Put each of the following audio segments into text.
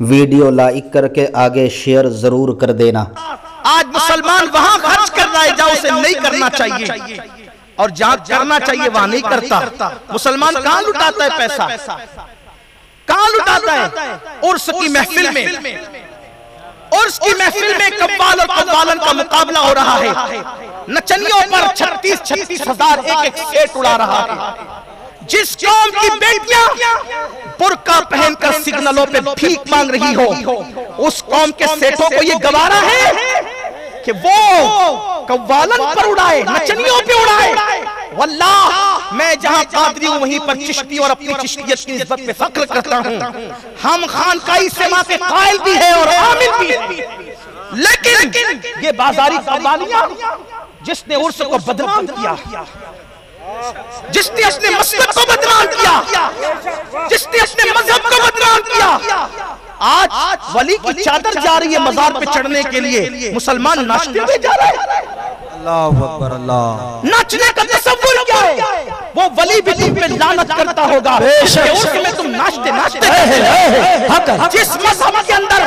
Video like करके आगे share ज़रूर कर देना। आज मुसलमान वहाँ खर्च कर रहा है जहाँ उसे नहीं करना चाहिए। और जहाँ करना चाहिए वहाँ नहीं करता। मुसलमान कहाँ लुटाता है पैसा? कहाँ लुटाता है? उर्स की महफिल में। उर्स की महफिल में कव्वाल और कव्वालन का मुकाबला हो रहा है नचनियों पर छत्तीस छत्तीस हज़ार एक एक सेट उड़ा रहा है। जिस कौम की बेटियाँ बुरका पहनकर सिग्नलों पे भीख मांग रही हो उस कौम के सेठों को ये गवारा है कि वो कव्वालन पर उड़ाए नचनियों पे उड़ाए। वल्लाह मैं जहाँ कादरी हूँ वहीं पर चिश्ती और अपनी चिश्तियत की निस्बत पे फक्र करता हूँ। हम खान खानकाई सेवा के कायल भी है और आमिल भी है। लेकिन ये बाजारी कव्वालियाँ जिसने उर्स को बदनाम किया। जिसने अपने मसलब को बदनाम किया जिसने अपने मज़हब को बदनाम किया आज वली की चादर जा रही है मजार पे चढ़ने के लिए। मुसलमान नाचते हुए जा रहे हैं। अल्लाह अकबर अल्लाह। नाचने का तस्वुर क्या है? वो वली भी तुम पे लानत करता होगा। उसमें तुम नाचते नाचते। जिस मज़हब के अंदर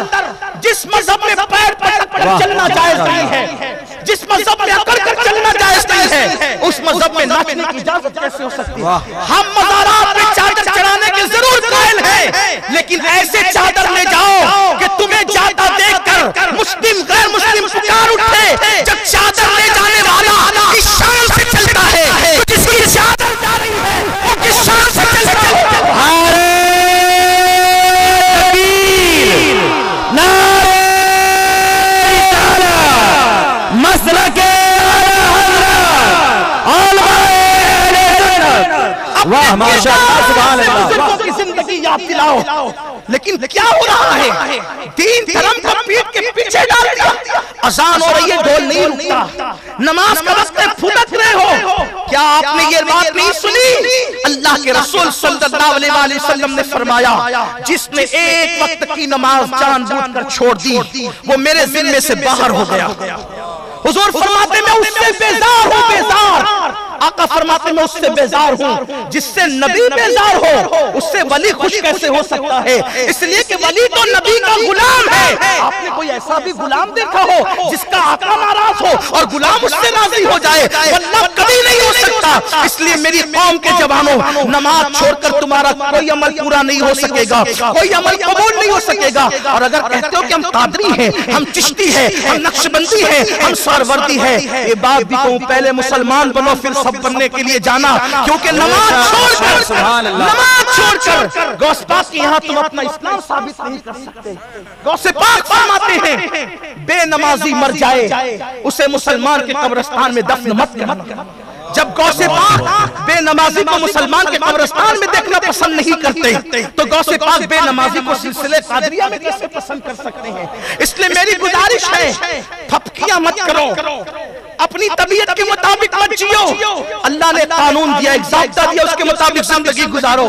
जिस मज़हब में पैर पटक कर चलना जायज़ नहीं है जिस मज़हब में अकड़ कर चलना जायज़ नहीं है उस मज़हब में नाचने की इजाज़त कैसे हो सकती है? हम मजारात पे चादर चढ़ाने के ज़रूर कायल हैं। लेकिन ऐसे चादर ले जाओ कि तुम्हें जाता देखकर मुस्लिम वाह माशाअल्लाह सुभान अल्लाह की ज़िंदगी याद दिलाओ। लेकिन क्या हो रहा है? दीन धर्म को पीठ के पीछे डाल दिया। अजान हो रही है ढोल नहीं रुकता। नमाज़ का वक्त है। फुटक रहे हो। क्या आपने ये बात नहीं सुनी? अल्लाह के रसूल सल्लल्लाहु अलैहि वसल्लम ने फरमाया जिसने एक वक्त की नमाज़ जानबूझकर छोड़ दी। वो मेरे जिम्मे से बाहर हो गया। हुजूर फरमाते मैं उससे बेजार हूँ। बेजार। आका फरमाते मैं उससे बेजार हूँ। जिससे नबी बेजार हो उससे वली खुश कैसे हो सकता है? इसलिए कि वली तो नबी का गुलाम है। आपने कोई ऐसा भी गुलाम देखा हो जिसका आका नाराज़ हो और गुलाम उससे राज़ी हो जाए? कभी सकता इसलिए मेरी कौम के जवानों नमाज़ छोड़कर तुम्हारा कोई अमल पूरा नहीं हो सकेगा। कोई अमल कबूल नहीं हो सकेगा। और अगर कहते हो कि हम कादरी हैं हम चिश्ती हैं हम नक्शबंदी हैं हम सरवर्दी है। ये बात भी कहूँ पहले मुसलमान बनो फिर सब बनने के लिए जाना। क्योंकि नमाज़ छोड़कर सुभान अल्लाह। नमाज़ छोड़कर गौस पाक के यहाँ तुम अपना इस्लाम साबित नहीं कर सकते। गौसे पाक फरमाते हैं बेनमाजी मर जाए उसे मुसलमान के कब्रिस्तान में दफन मत करना जब गौसे पाक बेनमाजी को मुसलमान के कब्रिस्तान में देखना पसंद नहीं करते। तो गौसे पाक बेनमाजी को सिलसिले कादरिया में कैसे पसंद कर सकते हैं? इसलिए मेरी गुजारिश है फपकियाँ मत करो। अपनी तबीयत के मुताबिक मत जियो अल्लाह ने कानून दिया एक जाब्ता दिया उसके मुताबिक ज़िंदगी गुजारो।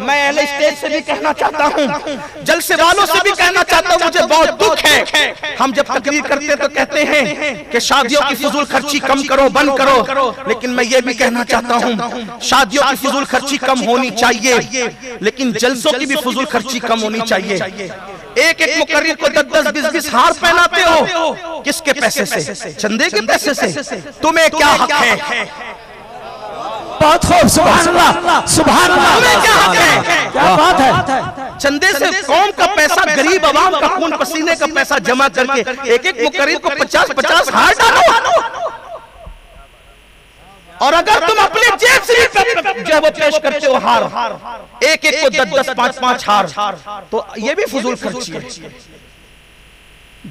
मैं अहले स्टेज से भी कहना चाहता हूँ। जलसे वालों से भी कहना चाहता हूँ मुझे बहुत दुख है। हम जब तकरीर करते हैं तो कहते हैं कि शादियों की फजूल खर्ची कम करो बंद करो। लेकिन मैं ये भी कहना चाहता हूँ शादियों की फजूल खर्ची कम होनी चाहिए। लेकिन जलसों की भी फजूल खर्ची कम होनी चाहिए। एक एक मुकर्रिर को दस दस बीस बीस हार पहनाते हो। किसके पैसे से? चंदे के पैसे से। तुम्हें क्या हक है? बहुत खूब सुभान अल्लाह सुभान अल्लाह तुम्हें क्या हक है? क्या बात है? चंदे से कौम का पैसा गरीब आवाम का खून पसीने का पैसा जमा करके एक एक मुकर्रिर को पचास पचास हार डालो। और अगर तुम अपने भी जो है वो पेश करते हो हार एक एक को दस दस पाँच पाँच हार। तो ये भी फजूल खर्ची है।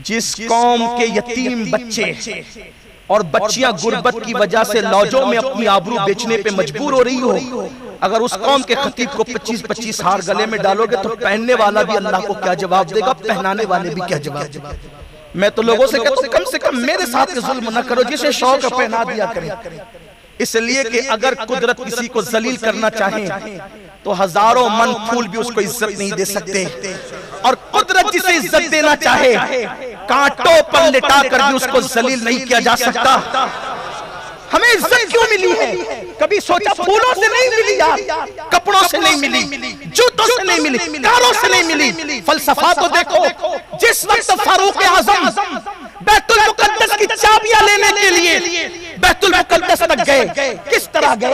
जिस कौम के यतीम बच्चे और बच्चियाँ गुर्बत की वजह से लौजों में अपनी आबरू बेचने पे मजबूर हो रही हो। अगर उस कौम के खतीब को 25-25 हार गले में डालोगे तो पहनने वाला भी अल्लाह को क्या जवाब देगा? पहनाने वाले भी क्या जवाब देगा? मैं तो लोगों से कहता हूँ कम से कम मेरे साथ जुल्म न करो जिसे शौक पहना दिया करें। इसलिए कि अगर कुदरत किसी को जलील करना चाहे तो हज़ारों मन फूल भी उसको इज़्ज़त नहीं दे सकते। और कुदरत जिसे इज़्ज़त देना चाहे कांटों पर लिटा कर भी उसको जलील नहीं किया जा सकता। हमें इज़्ज़त क्यों मिली है? कभी सोचा फूलों से नहीं मिली यार? कपड़ों से नहीं मिली जूतों से नहीं मिली कारों से नहीं मिली फलसफा तो देखो जिस वक्त फारूक आज़म बैतुल मुकद्दस की चाबियाँ लेने के लिए बैतुल मुकद्दस तक गए। किस तरह गए?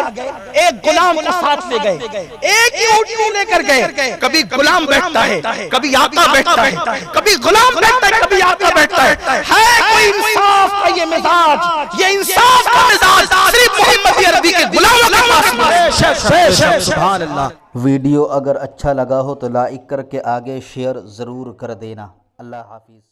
एक गुलाम को साथ ले गए। एक ही ऊँटनी लेकर गए। कभी गुलाम बैठता है कभी आका बैठता है कभी गुलाम बैठता है कभी आका बैठता है। है कोई इंसाफ का ये मिजाज? ये इंसाफ का मिजाज सिर्फ़ मोहम्मद अरबी के गुलामों के पास सुभान अल्लाह वीडियो अगर अच्छा लगा हो तो लाइक करके आगे शेयर ज़रूर कर देना। अल्लाह हाफिज़।